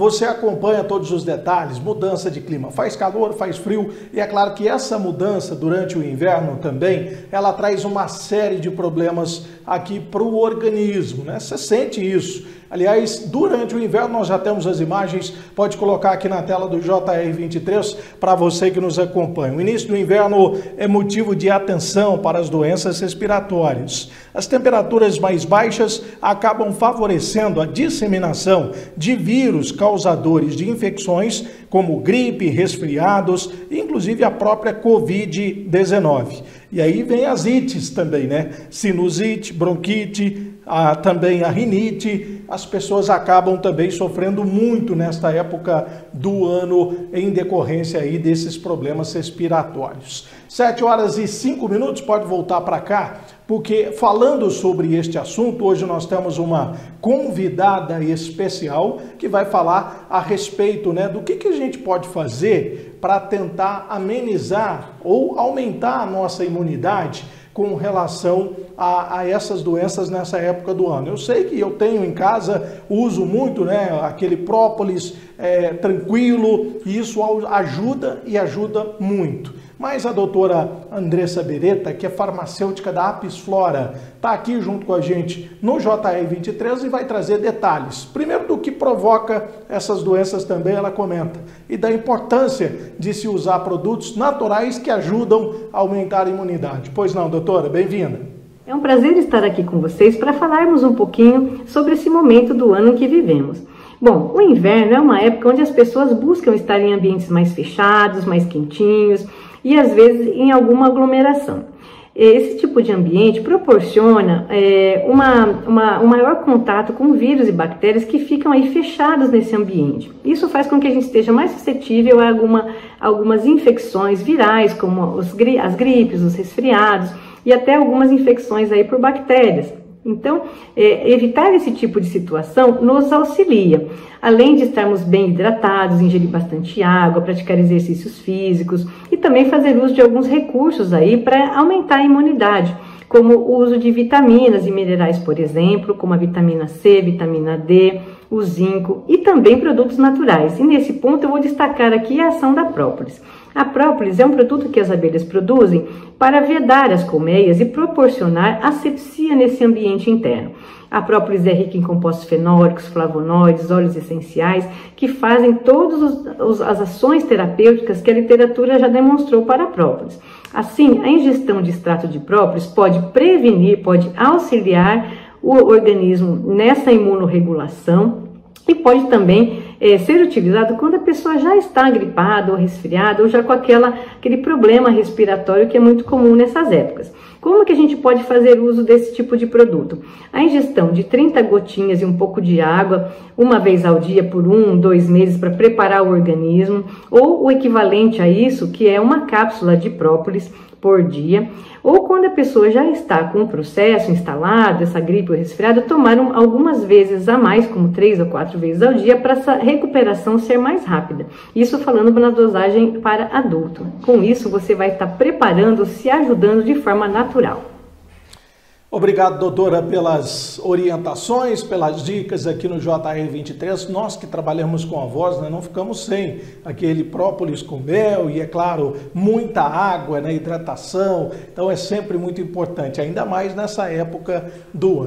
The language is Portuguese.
você acompanha todos os detalhes, mudança de clima, faz calor, faz frio, e é claro que essa mudança durante o inverno também, ela traz uma série de problemas aqui para o organismo, né? Você sente isso. Aliás, durante o inverno nós já temos as imagens, pode colocar aqui na tela do JR23 para você que nos acompanha. O início do inverno é motivo de atenção para as doenças respiratórias. As temperaturas mais baixas acabam favorecendo a disseminação de vírus causadores de infecções como gripe, resfriados, inclusive a própria Covid-19. E aí vem as ites também, né? Sinusite, bronquite, a, também a rinite, as pessoas acabam também sofrendo muito nesta época do ano em decorrência aí desses problemas respiratórios. 7 horas e 5 minutos, pode voltar para cá, porque falando sobre este assunto, hoje nós temos uma convidada especial que vai falar a respeito né, do que, que a gente pode fazer para tentar amenizar ou aumentar a nossa imunidade com relação a, a, essas doenças nessa época do ano. Eu sei que eu tenho em casa, uso muito né, aquele própolis é, tranquilo, e isso ajuda e ajuda muito. Mas a doutora Andressa Beretta, que é farmacêutica da Apis Flora, está aqui junto com a gente no JR23 e vai trazer detalhes. Primeiro do que provoca essas doenças também, ela comenta, e da importância de se usar produtos naturais que ajudam a aumentar a imunidade. Pois não, doutora, bem-vinda. É um prazer estar aqui com vocês para falarmos um pouquinho sobre esse momento do ano que vivemos. Bom, o inverno é uma época onde as pessoas buscam estar em ambientes mais fechados, mais quentinhos, e às vezes em alguma aglomeração. Esse tipo de ambiente proporciona é, uma, uma, um maior contato com vírus e bactérias que ficam aí fechados nesse ambiente. Isso faz com que a gente esteja mais suscetível a alguma, algumas infecções virais, como os, as gripes, os resfriados e até algumas infecções aí por bactérias. Então, é, evitar esse tipo de situação nos auxilia. Além de estarmos bem hidratados, ingerir bastante água, praticar exercícios físicos e também fazer uso de alguns recursos aí para aumentar a imunidade, como o uso de vitaminas e minerais, por exemplo, como a vitamina C, vitamina D, o zinco e também produtos naturais. E nesse ponto eu vou destacar aqui a ação da própolis. A própolis é um produto que as abelhas produzem para vedar as colmeias e proporcionar asepsia nesse ambiente interno. A própolis é rica em compostos fenólicos, flavonoides, óleos essenciais, que fazem todas as ações terapêuticas que a literatura já demonstrou para a própolis. Assim, a ingestão de extrato de própolis pode prevenir, pode auxiliar o organismo nessa imunorregulação e pode também é, ser utilizado quando a pessoa já está gripada ou resfriada ou já com aquela, aquele problema respiratório que é muito comum nessas épocas. Como que a gente pode fazer uso desse tipo de produto? A ingestão de 30 gotinhas e um pouco de água, uma vez ao dia por um, dois meses para preparar o organismo, ou o equivalente a isso, que é uma cápsula de própolis por dia, ou quando a pessoa já está com o processo instalado, essa gripe ou resfriado, tomar algumas vezes a mais, como três ou quatro vezes ao dia, para essa recuperação ser mais rápida. Isso falando na dosagem para adulto. Com isso, você vai estar preparando, se ajudando de forma natural. Obrigado, doutora, pelas orientações, pelas dicas aqui no JR23. Nós que trabalhamos com a voz, né, não ficamos sem aquele própolis com mel e, é claro, muita água, né, hidratação. Então é sempre muito importante, ainda mais nessa época do ano.